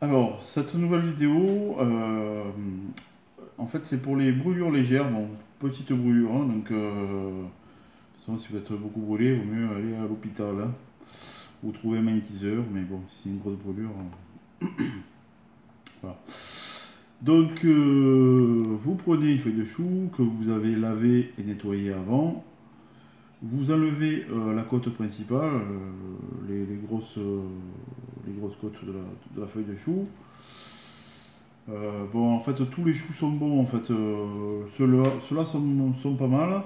Alors, cette nouvelle vidéo, euh, en fait, c'est pour les brûlures légères, bon, petites brûlures, hein, donc, euh, si vous êtes beaucoup brûlé, il vaut mieux aller à l'hôpital, hein, ou trouver un magnétiseur, mais bon, si c'est une grosse brûlure, euh, voilà. Donc, euh, vous prenez une feuille de chou que vous avez lavé et nettoyé avant, vous enlevez la côte principale, les, grosses les grosses côtes de la, feuille de chou. Euh, bon, en fait, tous les choux sont bons. En fait, euh, ceux-là sont, pas mal.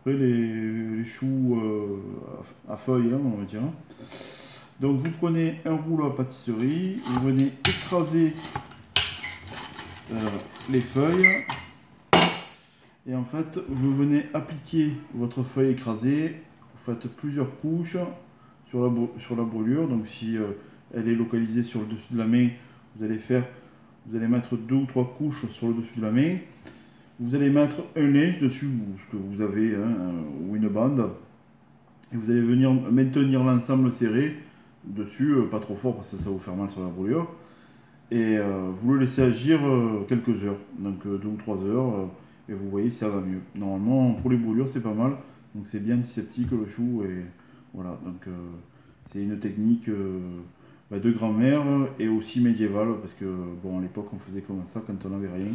Après, les, choux euh, à, feuilles, hein, on va dire. Donc, vous prenez un rouleau à pâtisserie, vous venez écraser les feuilles. Et en fait, vous venez appliquer votre feuille écrasée. Vous faites plusieurs couches sur la, sur la brûlure. Donc, si elle est localisée sur le dessus de la main. Vous allez faire, vous allez mettre deux ou trois couches sur le dessus de la main. Vous allez mettre un linge dessus, ce que vous avez, hein, ou une bande. Et vous allez venir maintenir l'ensemble serré dessus, euh, pas trop fort parce que ça va vous faire mal sur la brûlure. Et euh, vous le laissez agir euh, quelques heures, donc deux ou trois heures, et vous voyez ça va mieux. Normalement pour les brûlures c'est pas mal, donc c'est bien antiseptique le chou, et voilà, donc c'est une technique bah, de grand-mère et aussi médiévale, parce que bon, à l'époque on faisait comme ça quand on n'avait rien,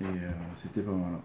et euh, c'était pas mal.